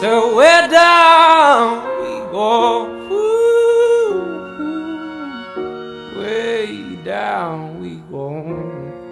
So we're down we go. Ooh, way down we go.